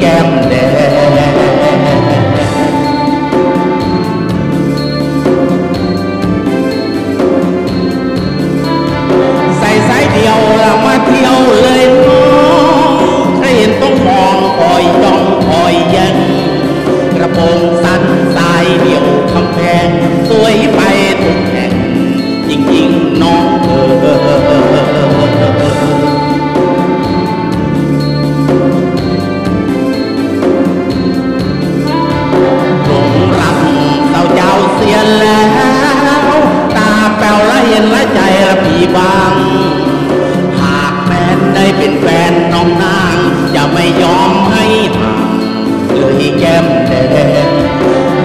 เล ผีบ้งหากแฟนได้เป็นแฟนน้องนางจะไม่ยอมให้ห่างเลยแก้มแดง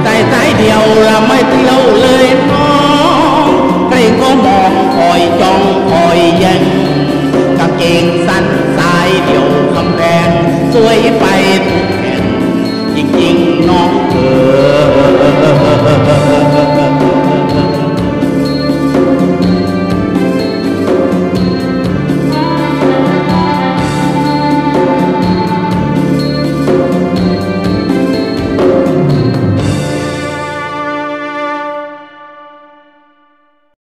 แต่ใจเดียวละไม่เที่ยวเลยน้องใครก็มองคอยจ้องคอยยังกางเกงสั้นสายเดี่ยวคำแพงสวยไปทุกแห่งจริงๆน้องเธอ